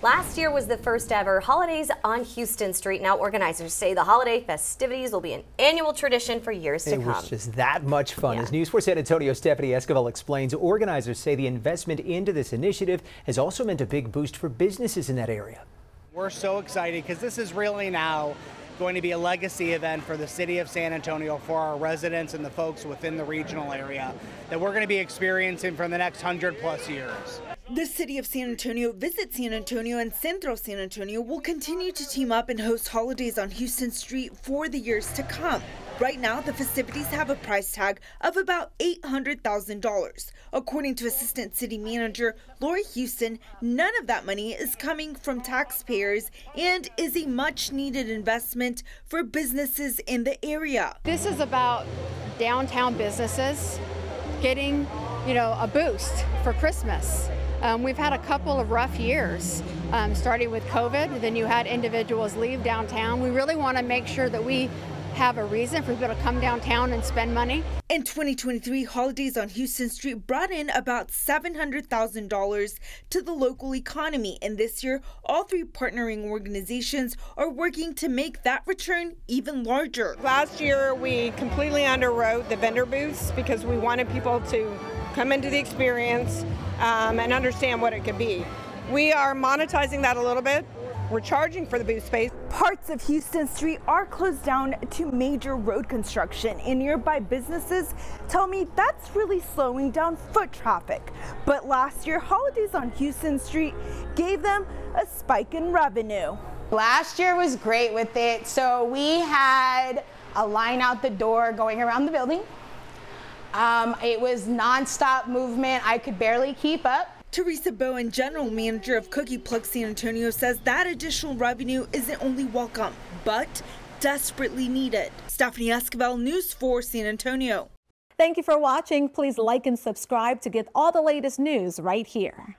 Last year was the first ever holidays on Houston Street. Now organizers say the holiday festivities will be an annual tradition for years to come. It was just that much fun. Yeah. As News 4 San Antonio Stephanie Esquivel explains, organizers say the investment into this initiative has also meant a big boost for businesses in that area. We're so excited because this is really now going to be a legacy event for the city of San Antonio for our residents and the folks within the regional area that we're going to be experiencing for the next 100 plus years. The city of San Antonio, Visit San Antonio, and Centro San Antonio will continue to team up and host holidays on Houston Street for the years to come. Right now, the festivities have a price tag of about $800,000. According to Assistant City Manager Lori Houston, none of that money is coming from taxpayers and is a much needed investment for businesses in the area. This is about downtown businesses getting, you know, a boost for Christmas. Um, we've had a couple of rough years, um, starting with COVID. Then you had individuals leave downtown. We really want to make sure that we have a reason for people to come downtown and spend money. In 2023, holidays on Houston Street brought in about $700,000 to the local economy. And this year, all three partnering organizations are working to make that return even larger. Last year, we completely underwrote the vendor booths because we wanted people to come into the experience um, and understand what it could be. We are monetizing that a little bit. We're charging for the booth space. Parts of Houston Street are closed down to major road construction, and nearby businesses tell me that's really slowing down foot traffic. But last year, holidays on Houston Street gave them a spike in revenue. Last year was great with it. So we had a line out the door going around the building. Um, it was nonstop movement. I could barely keep up. Teresa Bowen, general manager of Cookie Plug San Antonio, says that additional revenue isn't only welcome, but desperately needed. Stephanie Esquivel, News 4 San Antonio. Thank you for watching. Please like and subscribe to get all the latest news right here.